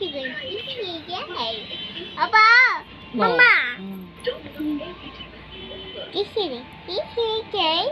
thì ờ, mama. Ừ. Cái gì vậy? Cái gì vậy?